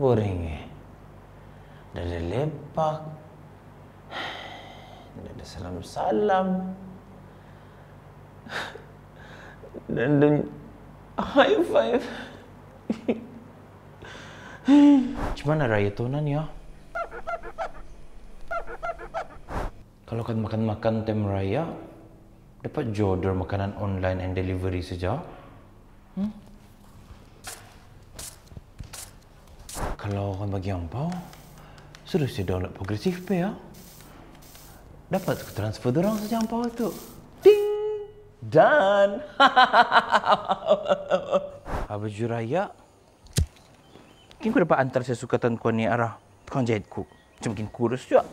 Boring eh. Dah ada lepak. Dah ada salam-salam. Dan dan high five. Macam mana raya tunan ya? Kalau kan makan-makan tem raya, dapat order makanan online and delivery saja. Hmm? Kalau kan bagi ampau, suruh saya download progresif pay ya. Dapat transfer dorang saja ampau itu. Ding! Dan! Habis raya, Mungkin aku dapat antar sesukatan kau ni arah tukang jahitku. Macam mungkin kurus juga.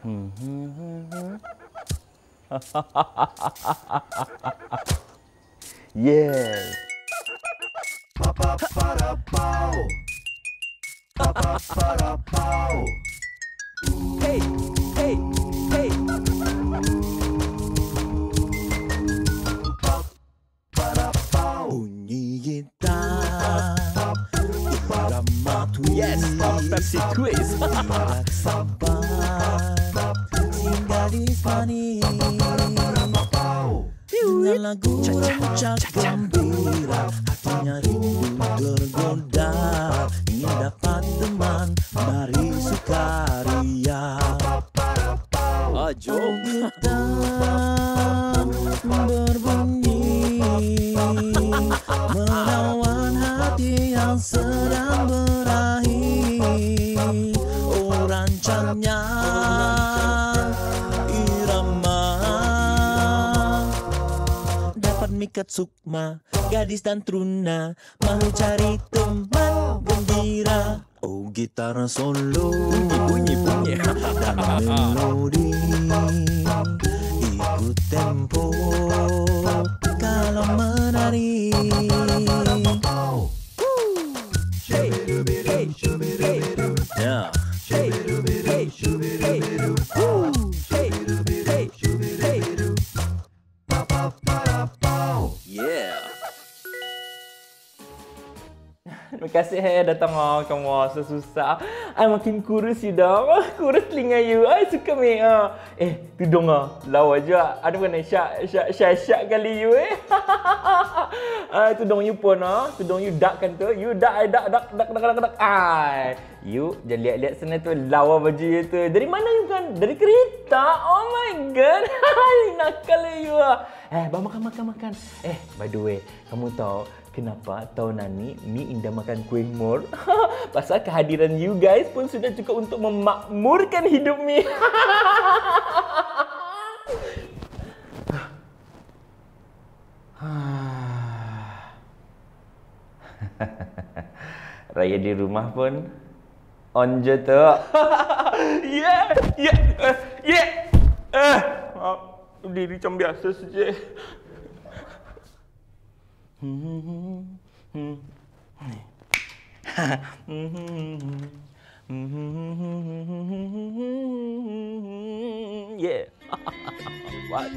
Hmm, hmm, hmm, hmm. yeah! Hey, hey, hey. Unida. Yes, Pepsi Quiz. Gadis manis Dengan lagu rencak gembira Hatinya rindu tergoda Ingin dapat teman Dari sukaria. Jom. Gitar berbunyi Menawan hati yang sedang berahi Oh rancangnya mikat sukma Gadis dan truna Mahu cari teman gembira Oh gitar solo Bunyi, bunyi. dan melodi ikut tempo kalau menari Hey, hey, hey. ya Hey, Terima kasih hey datang ah kamu ah susah. I makin kurus you dah. Ah, Kurus telinga you. I suka me ah. Eh, tudung ah. Lawa je. Ada kena syak syak syak syak kali you eh. Ah, tudung you pun ah. Tudung you dak kan tu. You dak I dak dak dak dak dak. Ai. You jangan lihat-lihat sana tu lawa baju you tu. Dari mana you kan? Dari kereta. Oh my god. Nakal you ah. Eh, bang makan makan makan. Eh, by the way, kamu tahu Kenapa tahun ni Mi Indah makan kuih mur? Pasal kehadiran you guys pun sudah cukup untuk memakmurkan hidup Mi. Raya di rumah pun on je tu. yeah, yeah, uh, yeah. Eh, uh, diri macam biasa saja. Mm-hmm. Mm-hmm. Mm-hmm. yeah. What?